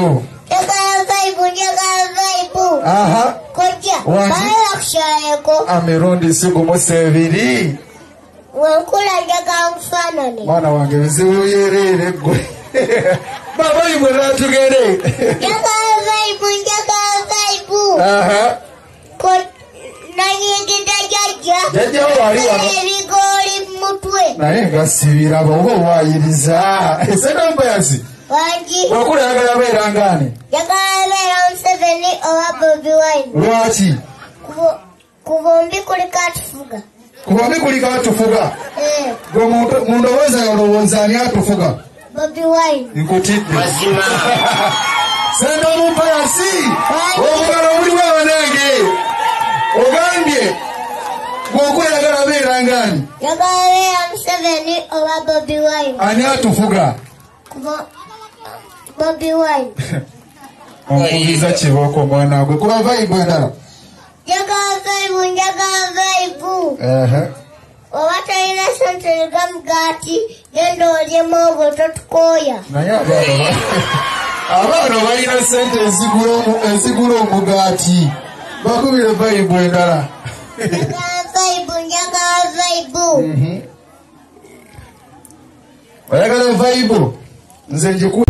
njagala vaibu njagala vaibu aha kojja Wangi. baala kukyaleko amirundi sigumu seebiri wenkula njagala mufaanane mwana wange bizibu yereere gwe babayi bwe natugere njagala vaibu njagala vaibu aha Ko- nanyigida jajja Jajja wo wali wano. ebigooli mu mutwe naye nga sibiraba oba owayiriza esedambayasi wangi. Wakula yagala beera ngaani njagala beera museveni oba bobi wine. Lwaki? Ku- ku bombi kuliko atufuga kubambi kuliko atufuga Eh, gwe mu- ndowooza yolowooza ani atufuga bobi wine. Nkutidde mazima sente omupayasi obugalo obuliwo abanange ogambye. Gweokweyagala beera ngaani njagala beera museveni oba bobi wine. Ani atufuga bobi wine. Onkubiza kiboko mwana gwe kuba vayibu endala njagala vaibu njagala vaibu Ehe. oba talina sente liga mugaati genda olyemu ogwo totukooya naye abaana ba- abaana balina sente ezigula omu- ezigula omugaati bakubire vayibu endala njagala vaibu njagala vaibu oyagala vayibu nze njuku